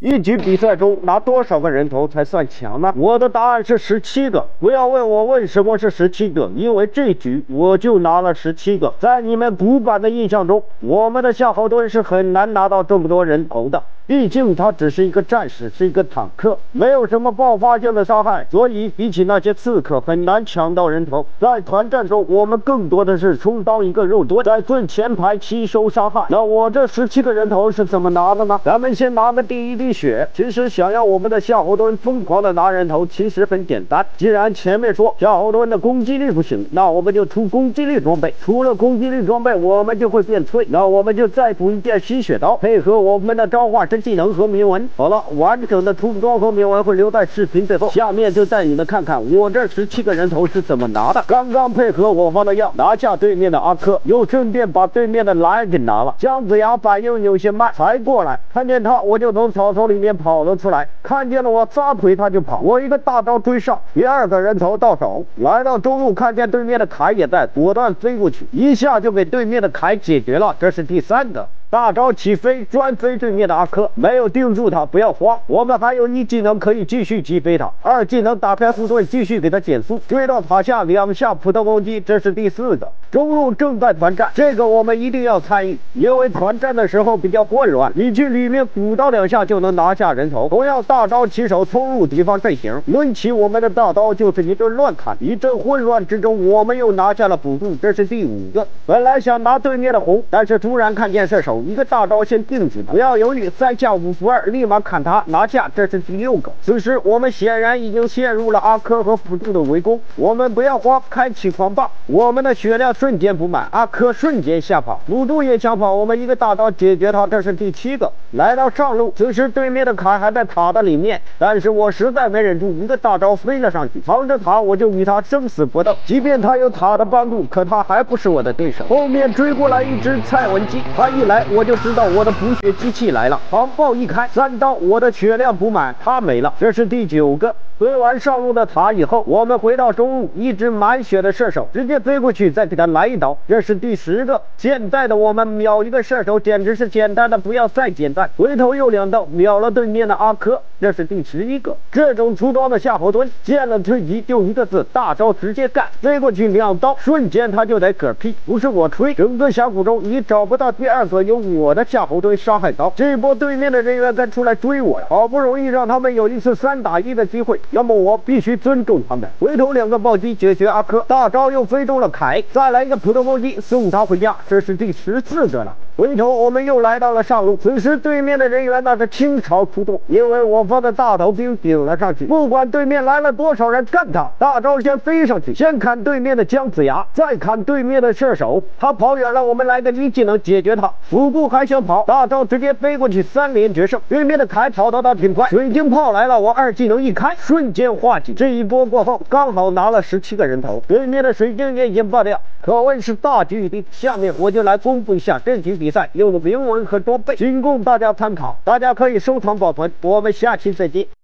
一局比赛中拿多少个人头才算强呢？我的答案是十七个。不要问我为什么是十七个，因为这局我就拿了十七个。在你们古板的印象中，我们的夏侯惇是很难拿到这么多人头的。毕竟他只是一个战士，是一个坦克，没有什么爆发性的伤害，所以比起那些刺客，很难抢到人头。在团战中，我们更多的是充当一个肉盾，在最前排吸收伤害。那我这十七个人头是怎么拿的呢？咱们先拿个第一滴血。其实想要我们的夏侯惇疯狂的拿人头，其实很简单。既然前面说夏侯惇的攻击力不行，那我们就出攻击力装备。出了攻击力装备，我们就会变脆。那我们就再补一件吸血刀，配合我们的召唤技能和铭文，好了，完整的出装和铭文会留在视频最后。下面就带你们看看我这十七个人头是怎么拿的。刚刚配合我方的药，拿下对面的阿珂，又顺便把对面的蓝给拿了。姜子牙反应有些慢，才过来，看见他我就从草丛里面跑了出来。看见了我撒腿他就跑，我一个大招追上，第二个人头到手，来到中路看见对面的凯也在，果断飞过去，一下就给对面的凯解决了。这是第三个。大招起飞，专飞对面的阿珂，没有定住他，不要慌，我们还有一技能可以继续击飞他。二技能打开护盾，继续给他减速，追到塔下两下普通攻击，这是第四个。中路正在团战，这个我们一定要参与，因为团战的时候比较混乱，你去里面补刀两下就能拿下人头。同样大招起手冲入敌方阵型，抡起我们的大刀就是一顿乱砍，一阵混乱之中，我们又拿下了辅助，这是第五个。本来想拿对面的红，但是突然看见射手。一个大招先定住，不要犹豫，三下五伏二，立马砍他拿下。这是第六个。此时我们显然已经陷入了阿珂和辅助的围攻，我们不要慌，开启狂暴，我们的血量瞬间补满，阿珂瞬间吓跑，辅助也想跑，我们一个大招解决他。这是第七个。来到上路，此时对面的卡还在塔的里面，但是我实在没忍住，一个大招飞了上去，扛着塔我就与他生死搏斗。即便他有塔的帮助，可他还不是我的对手。后面追过来一只蔡文姬，他一来。我就知道我的补血机器来了，狂暴一开，三刀，我的血量补满，他没了。这是第九个。推完上路的塔以后，我们回到中路，一只满血的射手直接追过去，再给他来一刀。这是第十个。现在的我们秒一个射手简直是简单的不要再简单。回头又两刀秒了对面的阿珂。这是第十一个。这种出装的夏侯惇，见了推敌就一个字，大招直接干，追过去两刀，瞬间他就得嗝屁。不是我吹，整个峡谷中你找不到第二个有我的夏侯惇伤害高。这波对面的人员该出来追我呀！好不容易让他们有一次三打一的机会。要么我必须尊重他们。回头两个暴击解决阿珂，大招又飞中了凯，再来一个普通暴击送他回家，这是第十四个了。回头我们又来到了上路，此时对面的人员那是倾巢出动，因为我方的大头兵顶了上去，不管对面来了多少人干他，大招先飞上去，先砍对面的姜子牙，再砍对面的射手，他跑远了，我们来个一技能解决他，辅助还想跑，大招直接飞过去，三连决胜。对面的凯跑得倒挺快，水晶炮来了，我二技能一开，瞬间化解。这一波过后，刚好拿了十七个人头，对面的水晶也已经爆掉，可谓是大局已定。下面我就来公布一下这局比。比赛用的铭文和装备，仅供大家参考，大家可以收藏保存。我们下期再见。